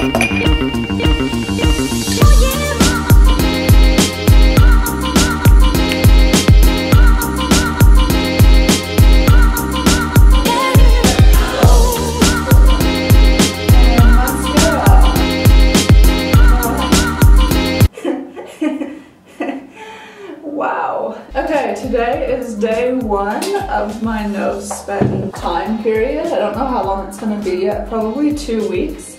wow. Okay, today is day one of my no spend time period. I don't know how long it's gonna be yet, probably two weeks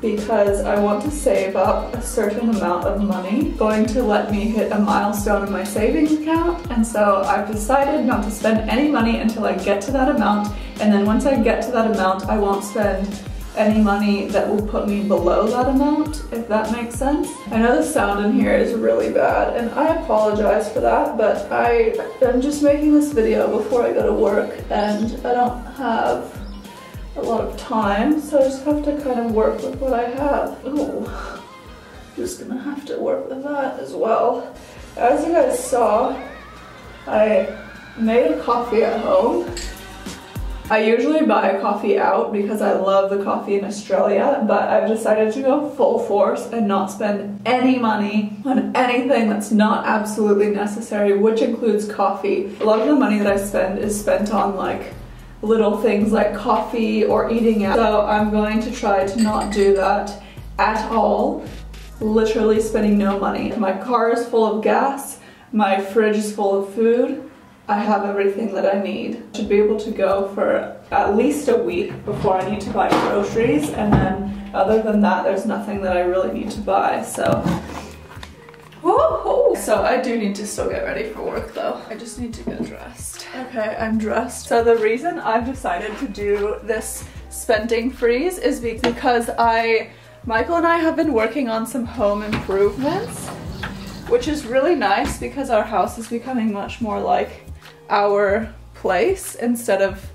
because I want to save up a certain amount of money going to let me hit a milestone in my savings account and so I've decided not to spend any money until I get to that amount and then once I get to that amount I won't spend any money that will put me below that amount, if that makes sense. I know the sound in here is really bad and I apologize for that, but I am just making this video before I go to work and I don't have a lot of time, so I just have to kind of work with what I have. Ooh, just gonna have to work with that as well. As you guys saw, I made a coffee at home I usually buy coffee out because I love the coffee in Australia, but I've decided to go full force and not spend any money on anything that's not absolutely necessary, which includes coffee. A lot of the money that I spend is spent on like little things like coffee or eating out. So I'm going to try to not do that at all. Literally spending no money. My car is full of gas, my fridge is full of food, I have everything that I need. I should be able to go for at least a week before I need to buy groceries and then other than that there's nothing that I really need to buy so Woohoo! So I do need to still get ready for work though. I just need to get dressed. Okay, I'm dressed. So the reason I've decided to do this spending freeze is because I, Michael and I have been working on some home improvements, which is really nice because our house is becoming much more like our place instead of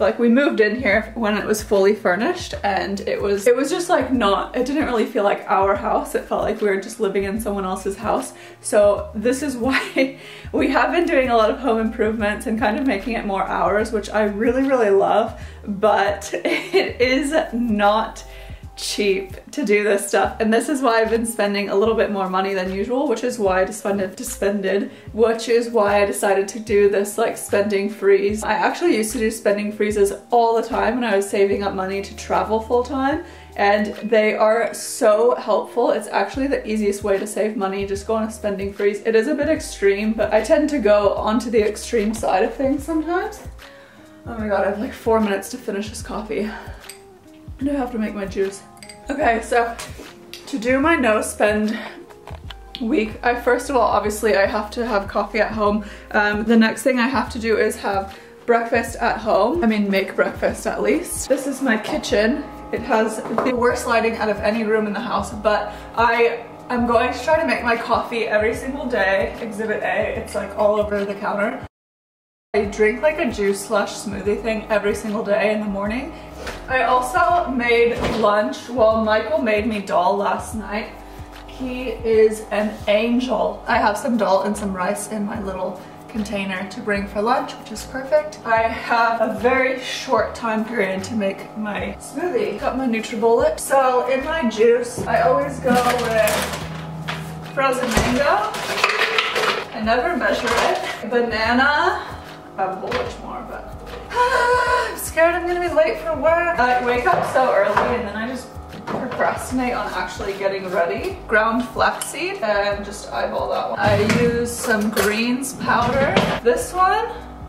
like we moved in here when it was fully furnished and it was it was just like not it didn't really feel like our house. It felt like we were just living in someone else's house. So this is why we have been doing a lot of home improvements and kind of making it more ours which I really really love but it is not cheap to do this stuff and this is why I've been spending a little bit more money than usual which is why I decided to spended which is why I decided to do this like spending freeze. I actually used to do spending freezes all the time when I was saving up money to travel full time and they are so helpful. It's actually the easiest way to save money, just go on a spending freeze. It is a bit extreme, but I tend to go onto the extreme side of things sometimes. Oh my god, I have like four minutes to finish this coffee. And I have to make my juice. Okay, so to do my no spend week, I first of all, obviously I have to have coffee at home. Um, the next thing I have to do is have breakfast at home. I mean, make breakfast at least. This is my kitchen. It has the worst lighting out of any room in the house, but I I'm going to try to make my coffee every single day. Exhibit A, it's like all over the counter. I drink like a juice slush smoothie thing every single day in the morning. I also made lunch. Well, Michael made me dal last night. He is an angel. I have some dal and some rice in my little container to bring for lunch, which is perfect. I have a very short time period to make my smoothie. Got my NutriBullet. So in my juice, I always go with frozen mango. I never measure it. Banana, probably much more, but I'm ah! Scared I'm gonna be late for work. I wake up so early and then I just procrastinate on actually getting ready. Ground flaxseed and just eyeball that one. I use some greens powder. This one,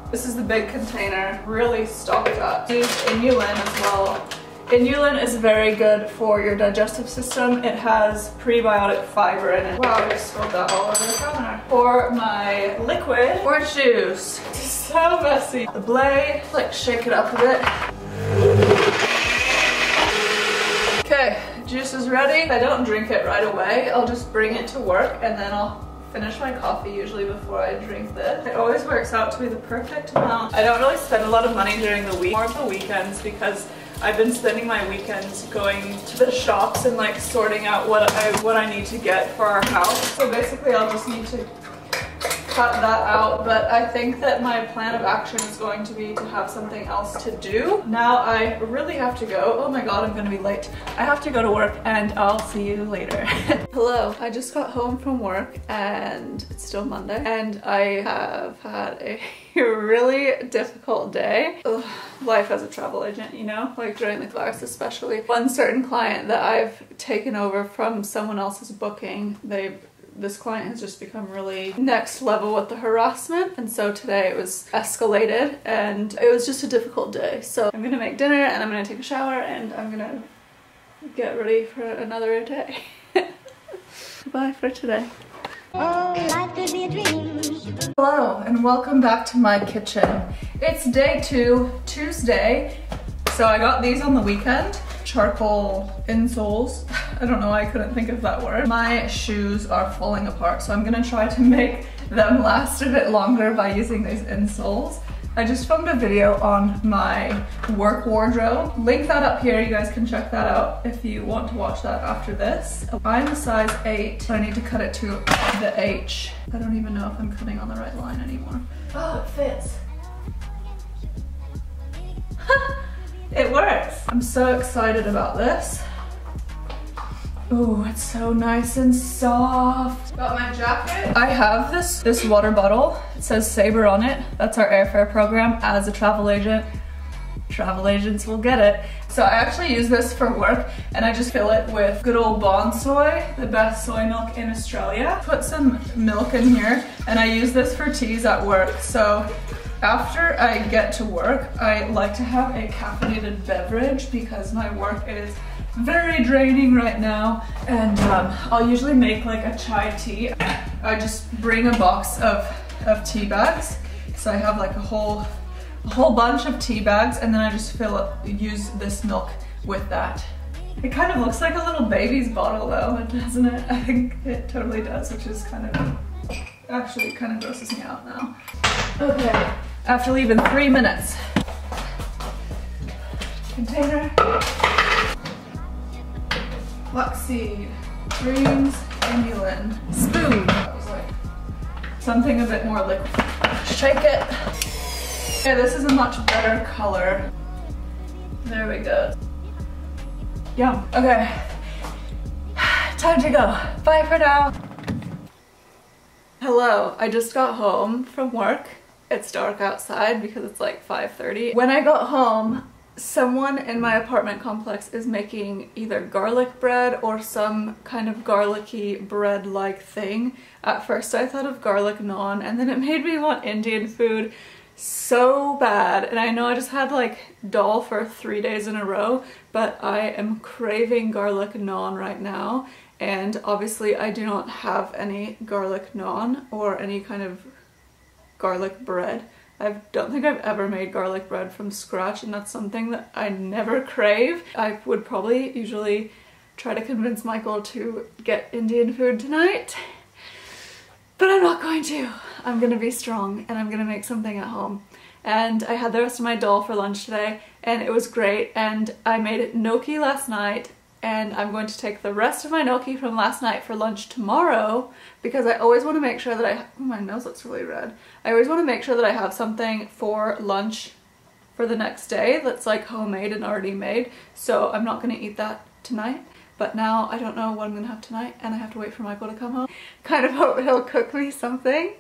this is the big container, really stocked up. Use inulin as well. Inulin is very good for your digestive system. It has prebiotic fiber in it. Wow, I just spilled that all over the counter. For my liquid orange juice. It's so messy. The blade, like shake it up a bit. Okay, juice is ready. I don't drink it right away. I'll just bring it to work and then I'll finish my coffee usually before I drink this. It always works out to be the perfect amount. I don't really spend a lot of money during the week, more of the weekends because I've been spending my weekends going to the shops and like sorting out what I what I need to get for our house. So basically I'll just need to cut that out, but I think that my plan of action is going to be to have something else to do. Now I really have to go. Oh my god, I'm gonna be late. I have to go to work and I'll see you later. Hello, I just got home from work and it's still Monday and I have had a really difficult day. Ugh, life as a travel agent, you know, like during the class especially. One certain client that I've taken over from someone else's booking, they've this client has just become really next level with the harassment and so today it was escalated and it was just a difficult day so I'm gonna make dinner and I'm gonna take a shower and I'm gonna get ready for another day bye for today Hello and welcome back to my kitchen. It's day two, Tuesday. So I got these on the weekend. Charcoal insoles. I don't know I couldn't think of that word. My shoes are falling apart so I'm gonna try to make them last a bit longer by using these insoles. I just filmed a video on my work wardrobe. Link that up here, you guys can check that out if you want to watch that after this. I'm a size 8, so I need to cut it to the H. I don't even know if I'm cutting on the right line anymore. Oh, it fits. it works! I'm so excited about this. Oh, it's so nice and soft. Got my jacket. I have this, this water bottle. It says Sabre on it. That's our airfare program. As a travel agent, travel agents will get it. So I actually use this for work and I just fill it with good old Bonsoy, the best soy milk in Australia. Put some milk in here and I use this for teas at work. So after I get to work, I like to have a caffeinated beverage because my work is very draining right now and um, I'll usually make like a chai tea. I just bring a box of, of tea bags. So I have like a whole, a whole bunch of tea bags and then I just fill up, use this milk with that. It kind of looks like a little baby's bottle though, doesn't it? I think it totally does, which is kind of, actually kind of grosses me out now. Okay, after leaving three minutes. Container flaxseed, greens, inulin, spoon. That was like something a bit more liquid. Shake it. Okay, this is a much better color. There we go. Yum. Okay. Time to go. Bye for now. Hello, I just got home from work. It's dark outside because it's like 5.30. When I got home, someone in my apartment complex is making either garlic bread or some kind of garlicky bread-like thing. At first I thought of garlic naan and then it made me want Indian food so bad and I know I just had like dal for three days in a row but I am craving garlic naan right now and obviously I do not have any garlic naan or any kind of garlic bread I don't think I've ever made garlic bread from scratch and that's something that I never crave. I would probably usually try to convince Michael to get Indian food tonight, but I'm not going to. I'm gonna be strong and I'm gonna make something at home. And I had the rest of my dal for lunch today and it was great and I made it gnocchi last night and I'm going to take the rest of my gnocchi from last night for lunch tomorrow because I always want to make sure that I, oh, my nose looks really red. I always want to make sure that I have something for lunch for the next day that's like homemade and already made. So I'm not going to eat that tonight. But now I don't know what I'm going to have tonight and I have to wait for Michael to come home. Kind of hope he'll cook me something.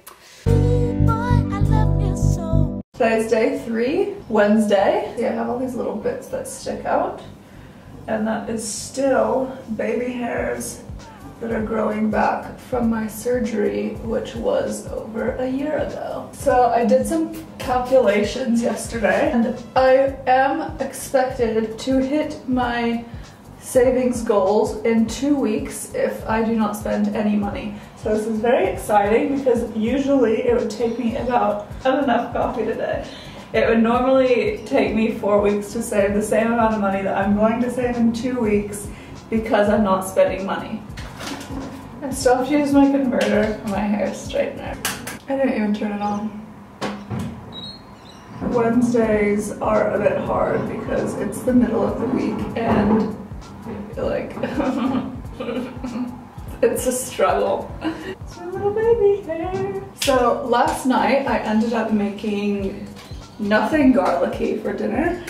Today's day three, Wednesday. See, I have all these little bits that stick out and that is still baby hairs that are growing back from my surgery, which was over a year ago. So I did some calculations yesterday and I am expected to hit my savings goals in two weeks if I do not spend any money. So this is very exciting because usually it would take me about, I have enough coffee today. It would normally take me four weeks to save the same amount of money that I'm going to save in two weeks because I'm not spending money. I still have to use my converter for my hair straightener. I didn't even turn it on. Wednesdays are a bit hard because it's the middle of the week and I feel like it's a struggle. So little baby hair. So last night I ended up making nothing garlicky for dinner.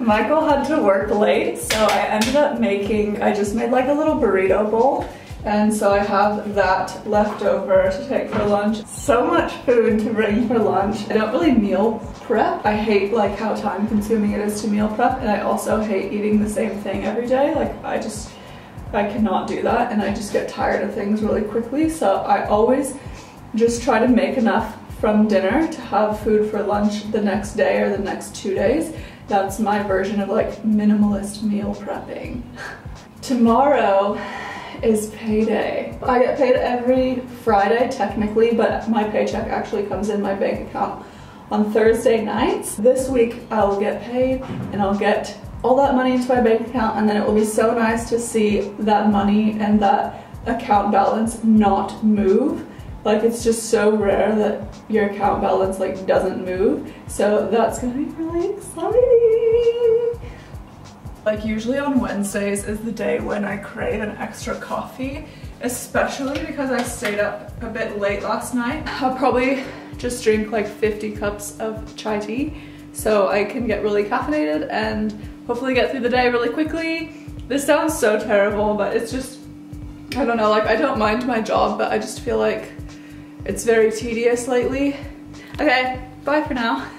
Michael had to work late, so I ended up making, I just made like a little burrito bowl. And so I have that left over to take for lunch. So much food to bring for lunch. I don't really meal prep. I hate like how time consuming it is to meal prep. And I also hate eating the same thing every day. Like I just, I cannot do that. And I just get tired of things really quickly. So I always just try to make enough from dinner to have food for lunch the next day or the next two days. That's my version of like minimalist meal prepping. Tomorrow is payday. I get paid every Friday technically, but my paycheck actually comes in my bank account on Thursday nights. This week I'll get paid and I'll get all that money into my bank account and then it will be so nice to see that money and that account balance not move like it's just so rare that your account balance like doesn't move. So that's gonna be really exciting. Like usually on Wednesdays is the day when I crave an extra coffee, especially because I stayed up a bit late last night. I'll probably just drink like 50 cups of chai tea so I can get really caffeinated and hopefully get through the day really quickly. This sounds so terrible, but it's just, I don't know, like I don't mind my job, but I just feel like it's very tedious lately. Okay, bye for now.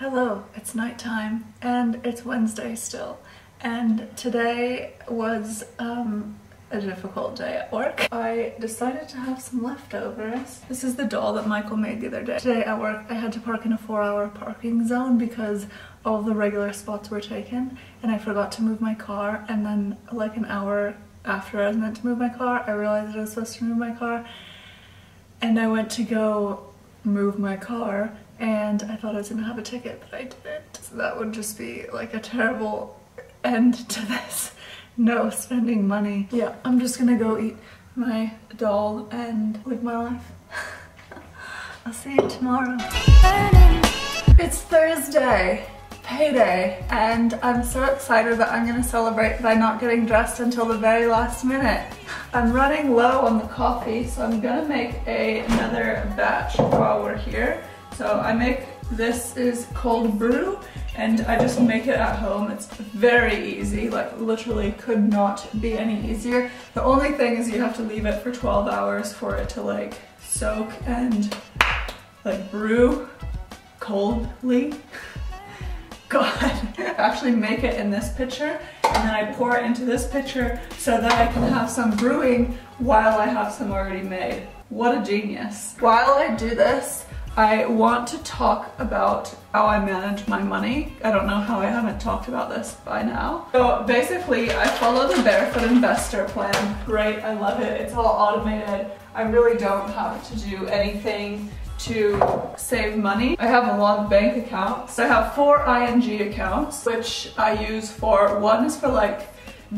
Hello, it's nighttime and it's Wednesday still. And today was um, a difficult day at work. I decided to have some leftovers. This is the dal that Michael made the other day. Today at work I had to park in a four hour parking zone because all the regular spots were taken and I forgot to move my car and then like an hour after I was meant to move my car I realized I was supposed to move my car and I went to go move my car and I thought I was gonna have a ticket, but I didn't. So that would just be like a terrible end to this. No spending money. Yeah, I'm just gonna go eat my dal and live my life. I'll see you tomorrow. It's Thursday payday and I'm so excited that I'm gonna celebrate by not getting dressed until the very last minute. I'm running low on the coffee so I'm gonna make a, another batch while we're here. So I make, this is cold brew and I just make it at home. It's very easy, like literally could not be any easier. The only thing is you have to leave it for 12 hours for it to like soak and like brew coldly. God, actually make it in this pitcher and then I pour it into this pitcher so that I can have some brewing while I have some already made. What a genius. While I do this, I want to talk about how I manage my money. I don't know how I haven't talked about this by now. So basically, I follow the Barefoot Investor plan. Great, I love it. It's all automated. I really don't have to do anything to save money. I have a lot of bank accounts. I have four ING accounts, which I use for, one is for like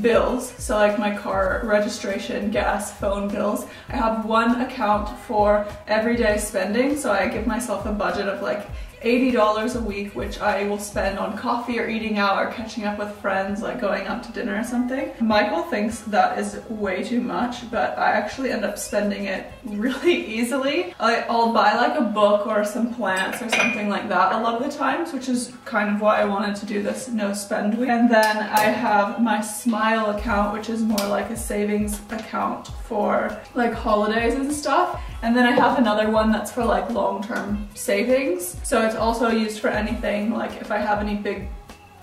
bills, so like my car registration, gas, phone bills. I have one account for everyday spending, so I give myself a budget of like $80 a week, which I will spend on coffee or eating out or catching up with friends, like going out to dinner or something. Michael thinks that is way too much, but I actually end up spending it really easily. I'll buy like a book or some plants or something like that a lot of the times, which is kind of why I wanted to do this no spend week. And then I have my Smile account, which is more like a savings account for like holidays and stuff. And then I have another one that's for like long-term savings. So it's also used for anything, like if I have any big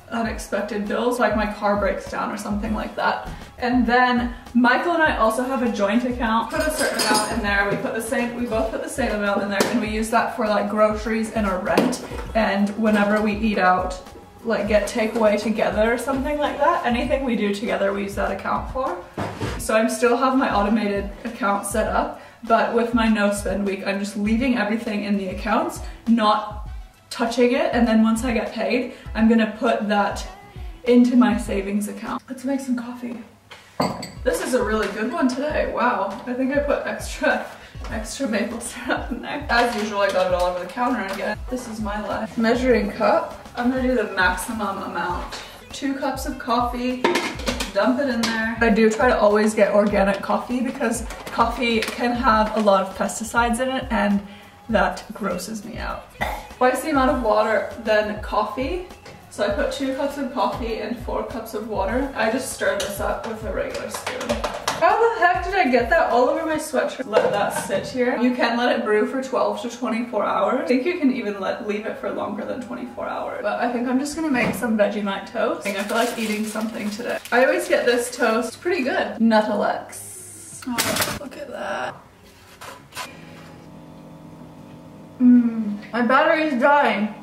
unexpected bills, like my car breaks down or something like that. And then Michael and I also have a joint account. Put a certain amount in there. We put the same, we both put the same amount in there and we use that for like groceries and our rent. And whenever we eat out, like get takeaway together or something like that. Anything we do together, we use that account for. So I still have my automated account set up, but with my no spend week, I'm just leaving everything in the accounts, not touching it. And then once I get paid, I'm gonna put that into my savings account. Let's make some coffee. This is a really good one today. Wow, I think I put extra extra maple syrup in there. As usual, I got it all over the counter again. This is my life. Measuring cup. I'm gonna do the maximum amount. Two cups of coffee, dump it in there. I do try to always get organic coffee because coffee can have a lot of pesticides in it and that grosses me out. Twice the amount of water than coffee. So I put two cups of coffee and four cups of water. I just stir this up with a regular spoon. How the heck did I get that all over my sweatshirt? Let that sit here. You can let it brew for 12 to 24 hours. I think you can even let leave it for longer than 24 hours. But I think I'm just gonna make some Vegemite toast. I feel like eating something today. I always get this toast. It's pretty good. Nuttelex. Oh, look at that. Mmm, my battery's dying.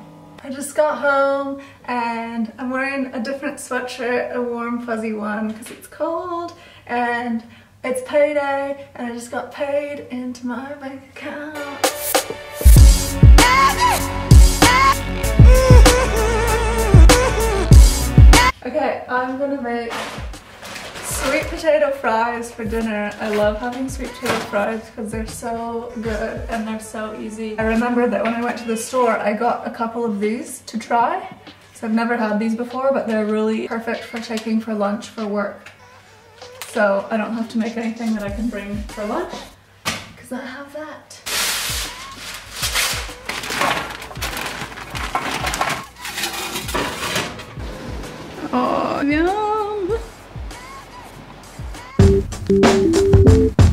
I just got home and I'm wearing a different sweatshirt, a warm fuzzy one because it's cold and it's payday and I just got paid into my bank account. Okay, I'm gonna make sweet potato fries for dinner. I love having sweet potato fries because they're so good and they're so easy. I remember that when I went to the store, I got a couple of these to try. So I've never had these before, but they're really perfect for taking for lunch for work. So I don't have to make anything that I can bring for lunch because I have that. Oh, yum!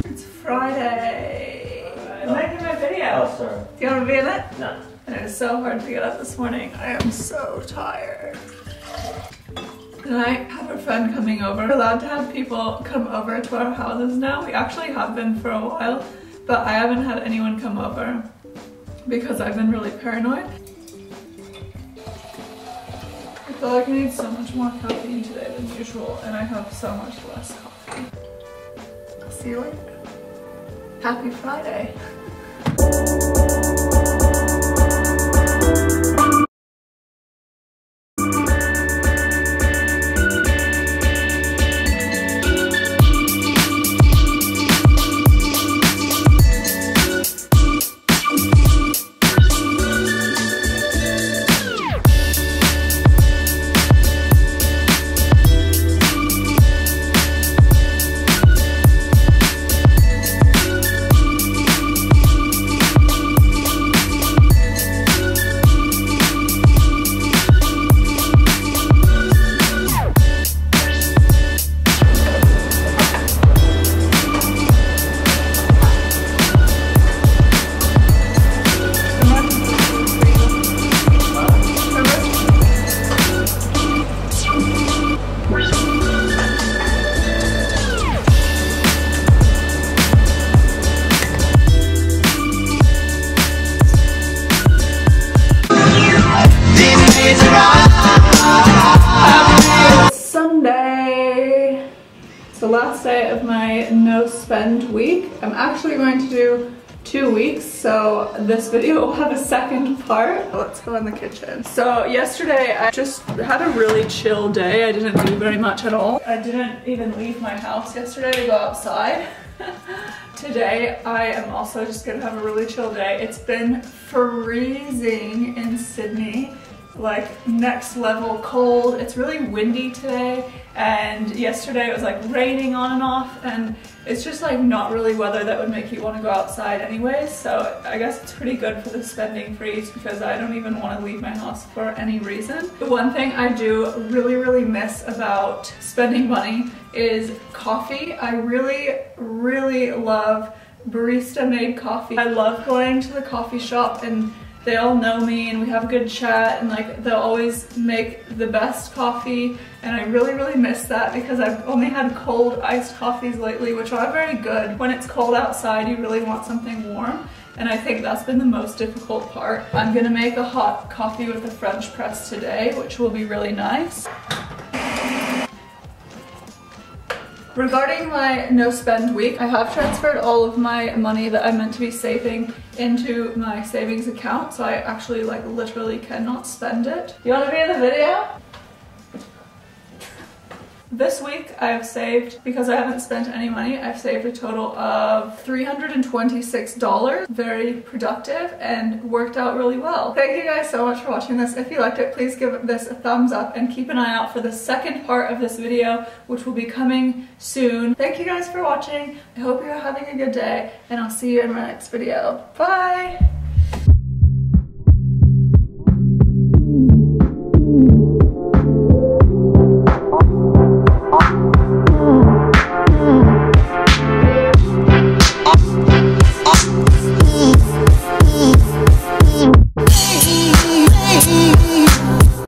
It's Friday. I'm making my video. Oh, sorry. Do you want to be in it? No. And it was so hard to get up this morning. I am so tired. I have a friend coming over. We're allowed to have people come over to our houses now. We actually have been for a while, but I haven't had anyone come over because I've been really paranoid. I feel like I need so much more caffeine today than usual, and I have so much less coffee. I'll see you later. Happy Friday. Week. I'm actually going to do two weeks, so this video will have a second part. Let's go in the kitchen. So yesterday I just had a really chill day. I didn't do very much at all. I didn't even leave my house yesterday to go outside. Today I am also just gonna have a really chill day. It's been freezing in Sydney like next level cold. It's really windy today and yesterday it was like raining on and off and it's just like not really weather that would make you want to go outside anyways so I guess it's pretty good for the spending freeze because I don't even want to leave my house for any reason. The one thing I do really really miss about spending money is coffee. I really really love barista made coffee. I love going to the coffee shop and they all know me and we have a good chat and like they'll always make the best coffee and I really really miss that because I've only had cold iced coffees lately which are very good. When it's cold outside you really want something warm and I think that's been the most difficult part. I'm gonna make a hot coffee with a French press today which will be really nice. Regarding my no spend week, I have transferred all of my money that I meant to be saving into my savings account, so I actually like literally cannot spend it. You wanna be in the video? This week I have saved, because I haven't spent any money, I've saved a total of $326. Very productive and worked out really well. Thank you guys so much for watching this. If you liked it, please give this a thumbs up and keep an eye out for the second part of this video, which will be coming soon. Thank you guys for watching. I hope you're having a good day and I'll see you in my next video. Bye!